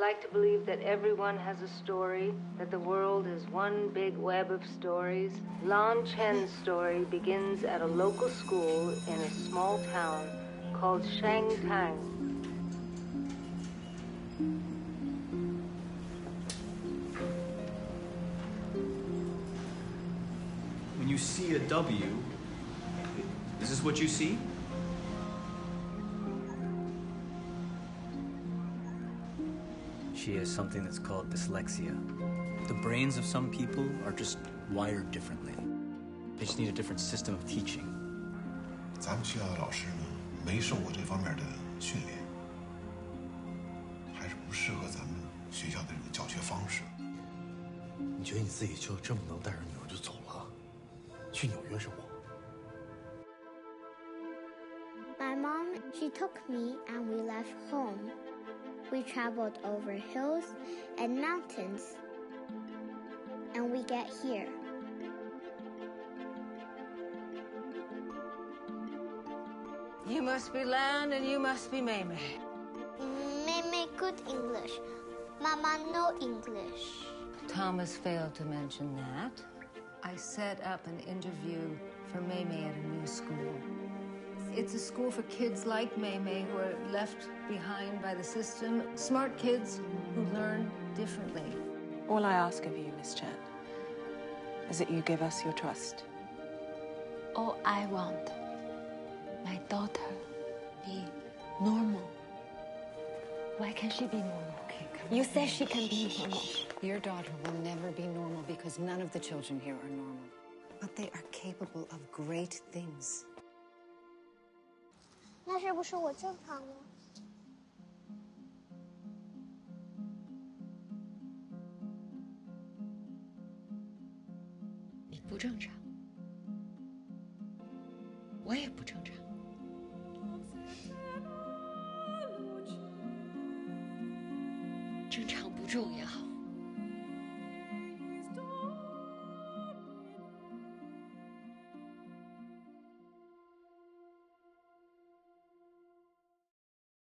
like to believe that everyone has a story, that the world is one big web of stories. Lan Chen's story begins at a local school in a small town called Shangtang. When you see a W, is this what you see? She has something that's called dyslexia. The brains of some people are just wired differently. They just need a different system of teaching. 咱们学校的老师呢，没受过这方面的训练，还是不适合咱们学校的这种教学方式。你觉得你自己就这么能带着女儿就走了？去纽约生活？ My mom, she took me and we left home. We traveled over hills and mountains. And we get here. You must be Lan and you must be Mei. Meme good English. Mama no English. Thomas failed to mention that. I set up an interview for Mei at a new school. It's a school for kids like Mei Mei who are left behind by the system, smart kids who learn differently. All I ask of you, Miss Chen, is that you give us your trust. All I want, my daughter, be normal. Why can't she be normal? Okay, come You on. said she can be normal. Your daughter will never be normal because none of the children here are normal. But they are capable of great things. 那是不是我正常了？你不正常，我也不正常。正常不重要。